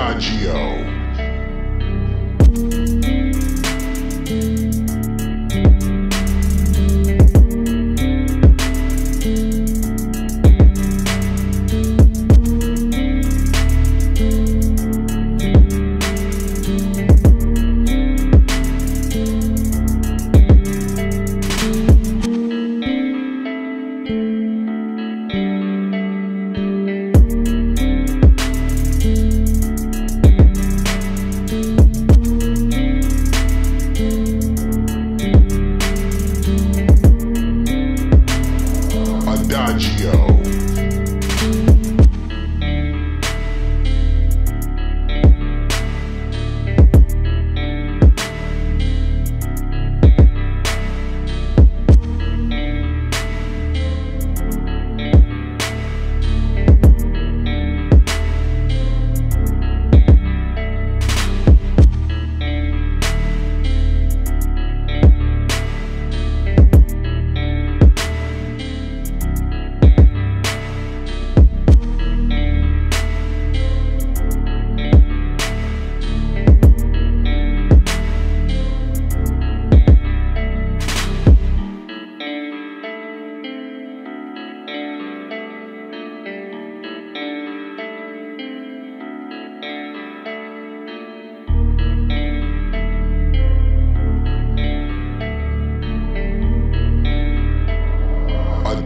Adagio.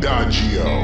Adagio.